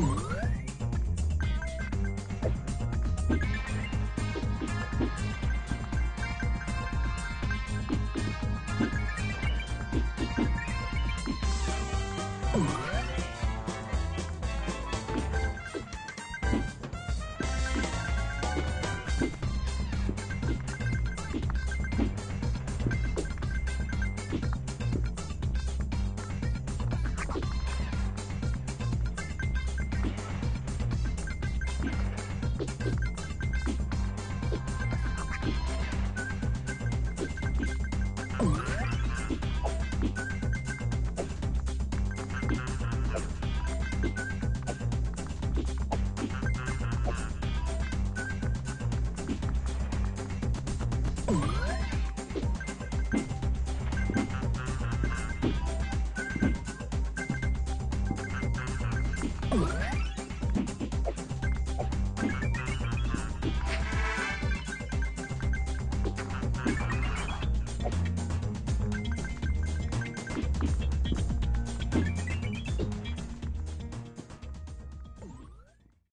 Oh. Oh.